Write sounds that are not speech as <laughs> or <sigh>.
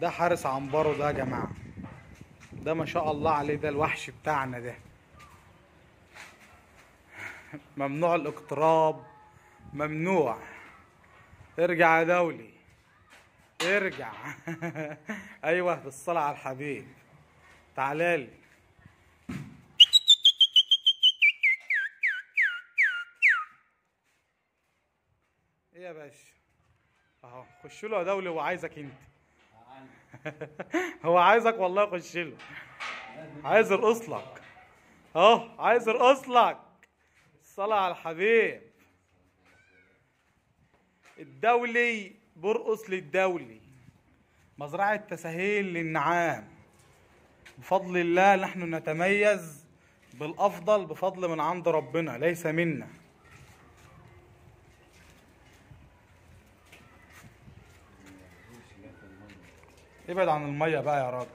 ده حارس عنبره ده يا جماعة. ده ما شاء الله عليه ده الوحش بتاعنا ده. <laughs> ممنوع الاقتراب ممنوع. ارجع يا دولي. ارجع. <laughs> أيوه بالصلاة على الحبيب. تعالالي إيه يا باشا؟ أهو خش له يا دولي هو عايزك أنت. <laughs> هو عايزك والله خش له. عايز يرقص لك. اهو عايز يرقص لك. الصلاة على الحبيب. الدولي برقص للدولي. مزرعة تسهيل للنعام. بفضل الله نحن نتميز بالأفضل بفضل من عند ربنا ليس منا. ابعد عن المية بقى يا راجل.